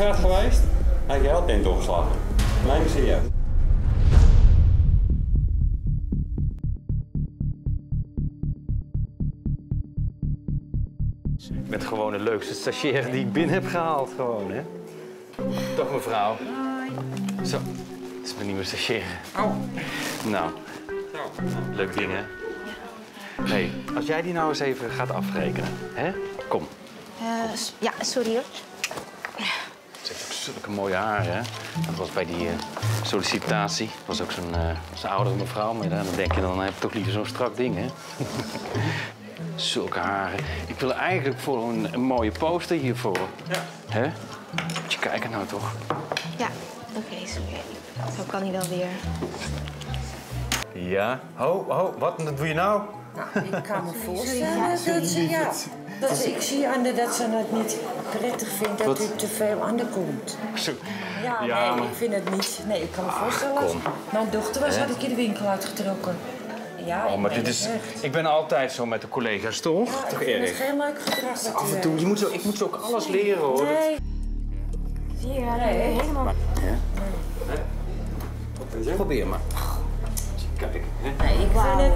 Dogstraat geweest? Hij heeft jouw tent opgeslagen. Nee, serieus. Ik ben gewoon de leukste stagiaire die ik binnen heb gehaald, gewoon, hè? Dag mevrouw. Zo, dat is mijn nieuwe stagiaire. Oh. Nou, leuk ding, hè? hey, als jij die nou eens even gaat afrekenen, hè? Kom. Eh, ja, sorry hoor. Zulke mooie haren, hè? Dat was bij die eh, sollicitatie. Dat was ook zo'n eh, oudere mevrouw, maar dan denk je, dan heb je toch liever zo'n strak ding, hè? zulke haren. Ik wil eigenlijk voor een, een mooie poster hiervoor. Ja. Hè? Moet je kijken nou toch. Ja, oké, sorry. Zo kan hij wel weer. Ja. Ho, ho, wat doe je nou? Nou, ik kan me voorstellen dat ze, ja, dat ze, ik zie aan de dat ze het niet prettig vindt dat Wat? u te veel aan de komt. Zo. Ja, Ja, nee, maar- ik vind het niet. Nee, ik kan me voorstellen. als kom. mijn dochter was, Hè? had ik je de winkel uitgetrokken. Ja, Oh, ik maar dit is... echt. Ik ben altijd zo met de collega's, toch? Ja, toch ik vind erg? het geen leuk gedrag Af en toe, je moet zo, ik moet zo ook alles leren, hoor. Nee, Zie je, nee. helemaal... Probeer maar. Hè? Nee, ik vind het,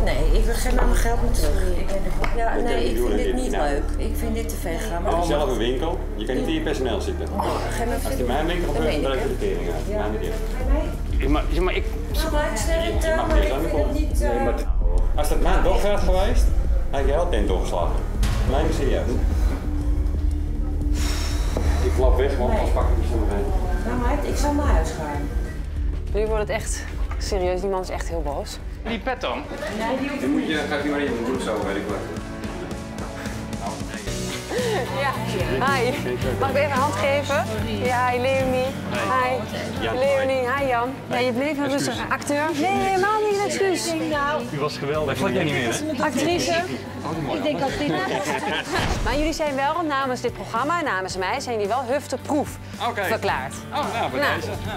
nee, ik wil geen naar mijn geld meer terug. Ik er- ja, nee, ik vind dit niet Nou. leuk. Ik vind dit te ver gaan. Je hebt zelf een winkel, je kan niet in je personeel zitten. Geen Als het in mijn winkel Dat gebeurt, meen dan ik, draai je de tering uit. Ja. Niet. Ja, maar, maar ik... Ik Je mag maar ik vind het niet... eh, Nee, maar... Als dat mijn dochter had geweest, had ik jouw tent opgeslagen. Nee, serieus. Ik klap weg, want anders pak ik je zo meteen. Nou meid, ik zal naar huis gaan. Nu wordt het echt serieus. Die man is echt heel boos. Die pet dan? Die moet je, gaat niet maar in je broek zo, weet ik wat. Ja. Hi. Mag ik even een hand geven? Ja, hi Leonie. Hi. Leonie, hi Jan. Ja, je bleef een rustige acteur. Nee, helemaal niet, excuus. Die was geweldig. Jij niet meer, hè? Actrice. Ik denk dat dit... Maar jullie zijn wel namens dit programma, namens mij, zijn jullie wel hufteproef Oké. verklaard. Oh, nou, bij Nou. deze. Ja.